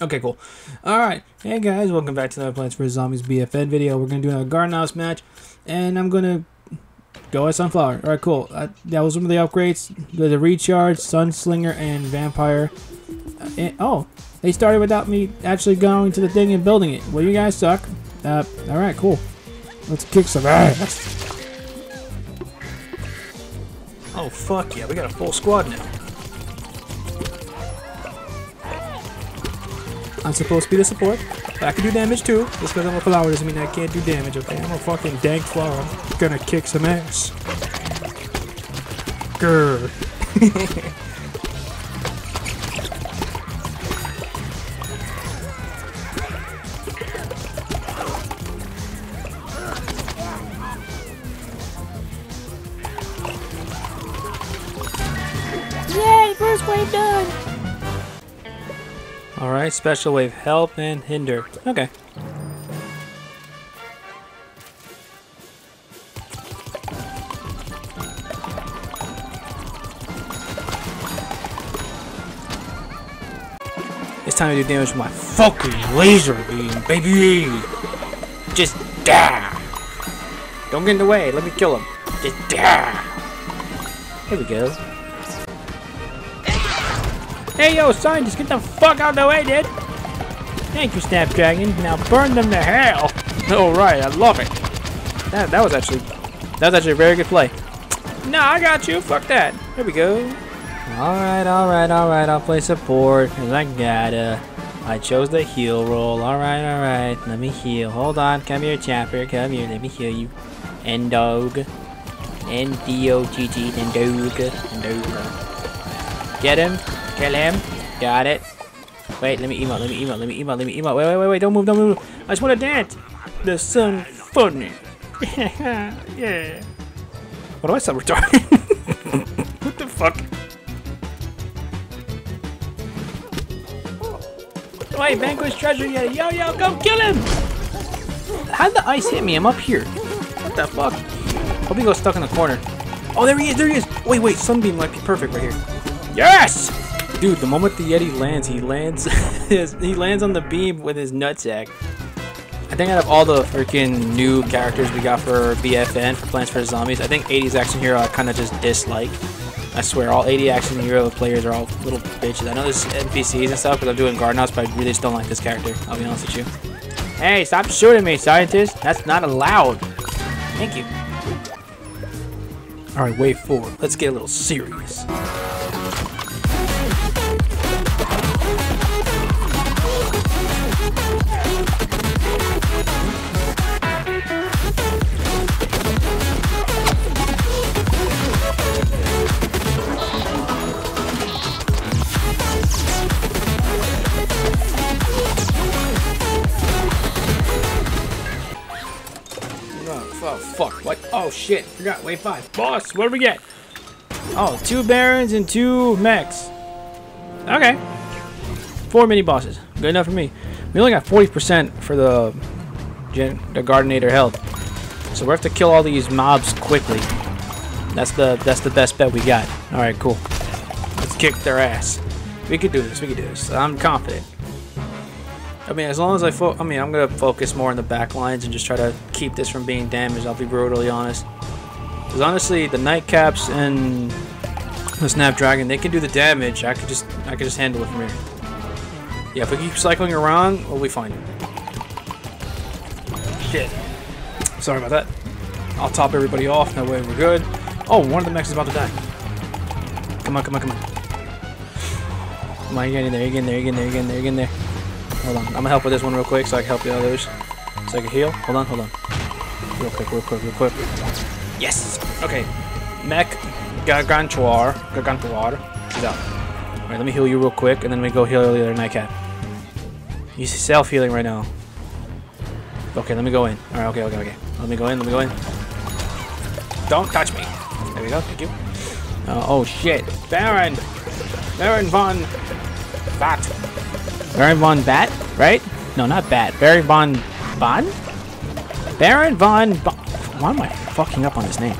Okay, cool. Alright, hey guys, welcome back to another Plants vs. Zombies BFN video. We're going to do another Garden Ops match, and I'm going to go as Sunflower. Alright, cool. Uh, that was one of the upgrades. The, the Recharge, Sunslinger, and Vampire. Uh, and, oh, they started without me actually going to the thing and building it. Well, you guys suck. Uh, alright, cool. Let's kick some ass. Oh, fuck yeah, we got a full squad now. I'm supposed to be the support. But I can do damage too. Just because I'm a flower doesn't mean I can't do damage, okay? I'm a fucking dank flower. I'm gonna kick some ass. Grr. Yay, first wave done! Alright, special wave help and hinder. Okay. It's time to do damage with my fucking laser beam, baby! Just die! Don't get in the way, let me kill him. Just die! Here we go. Hey yo, scientist, get the fuck out of the way, dude! Thank you, Snapdragon. Now burn them to hell! Alright, I love it. That, that was actually that was actually a very good play. No, I got you. Fuck that. Here we go. Alright, alright, alright. I'll play support. Cause I gotta. I chose the heal roll. Alright, alright. Let me heal. Hold on. Come here, Chomper. Come here. Let me heal you. Endog. N-D-O-G-G. Endog. Endog. Get him. Kill him. Got it. Wait, let me emote, let me emote, let me emote, let me emote. Wait, wait, wait, wait, don't move, don't move. I just want to dance. The sun funny. yeah. What do I sound retarded? what the fuck? Wait, Vanquish Treasure yet. Yo, yo, go kill him! How'd the ice hit me? I'm up here. What the fuck? Hope he goes stuck in the corner. Oh, there he is, there he is. Wait, wait, Sunbeam might be perfect right here. Yes! Dude, the moment the Yeti lands, he lands he lands on the beam with his nutsack. I think out of all the freaking new characters we got for BFN, for Plants vs. Zombies, I think 80's Action Hero I kind of just dislike. I swear, all 80 Action Hero players are all little bitches. I know there's NPCs and stuff because I'm doing Garden Ops, but I really just don't like this character. I'll be honest with you. Hey, stop shooting me, scientist! That's not allowed! Thank you. Alright, wave four. Let's get a little serious. Oh, fuck. What? Oh, shit. Forgot. Wave 5. Boss, what do we get? Oh, two Barons and two mechs. Okay. Four mini bosses. Good enough for me. We only got 40% for the, gen the Gardenator health. So we have to kill all these mobs quickly. That's the that's the best bet we got. Alright, cool. Let's kick their ass. We could do this. We could do this. I'm confident. I mean, as long as I fo I mean, I'm gonna focus more on the back lines and just try to keep this from being damaged. I'll be brutally honest. Because honestly, the Nightcaps and the Snapdragon, they can do the damage. I could just, I could just handle it from here. Yeah, if we keep cycling around, we'll be fine. Shit. Sorry about that. I'll top everybody off. That way we're good. Oh, one of the mechs is about to die. Come on, come on, come on. Come on, you're getting there, you're getting there, you're getting there, you're getting there, you're getting there. Hold on. I'm gonna help with this one real quick so I can help the others. So I can heal. Hold on, hold on. Real quick, real quick, real quick. Yes! Okay. Mech Gargantuar. Gargantuar. She's out. Alright, let me heal you real quick and then we go heal the other Nightcap. See self healing right now. Okay, let me go in. Alright, okay, okay, okay. Let me go in, let me go in. Don't touch me. There we go, thank you. Uh, oh shit. Baron! Baron von Bat. Baron von Bat, right? No, not Bat. Baron von Bon? Baron von bon Why am I fucking up on his name?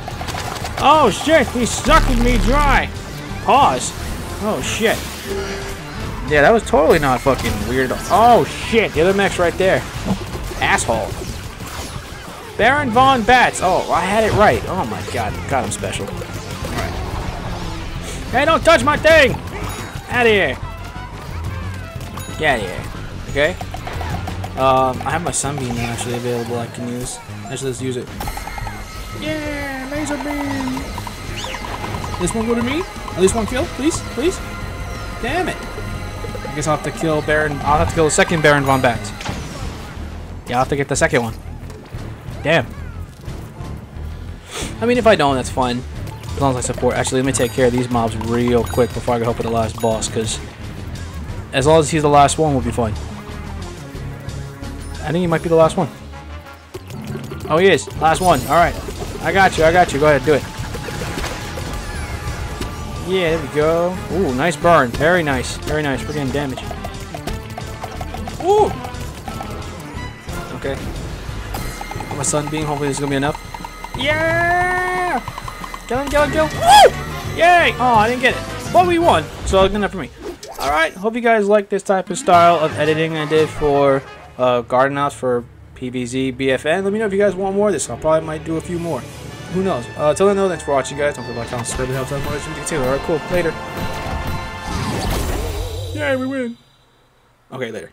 Oh shit, he's sucking me dry. Pause. Oh shit. Yeah, that was totally not fucking weird. Oh shit, the other mech's right there. Asshole. Baron Von Bats. Oh, I had it right. Oh my god. God, I'm special. Alright. Hey, don't touch my thing! Out of here. Get out. Okay? Um, I have my sunbeam actually available I can use. Actually, let's use it. Yeah, laser beam. This one go to me? At least one kill, please, please. Damn it. I guess I'll have to kill Baron. I'll have to kill the second Baron von Bats. Yeah, I'll have to get the second one. Damn. I mean, if I don't, that's fine. As long as I support. Actually, let me take care of these mobs real quick before I go help with the last boss, because as long as he's the last one, we'll be fine. I think he might be the last one. Oh, he is. Last one. All right. I got you. I got you. Go ahead. Do it. Yeah, there we go. Ooh, nice burn. Very nice. Very nice. We're getting damage. Ooh! Okay. My sunbeam. Hopefully this is going to be enough. Yeah! Kill him, kill him, kill him. Woo! Yay! Oh, I didn't get it. But we won. So good enough for me. Alright, hope you guys like this type of style of editing I did for uh, Garden Ops for PvZ, BFN. Let me know if you guys want more of this. I probably might do a few more. Who knows? Uh, till then, though, thanks for watching, guys. Don't forget to like, comment, subscribe, and help out more. Taylor. Alright, cool. Later. Yay, we win. Okay, later.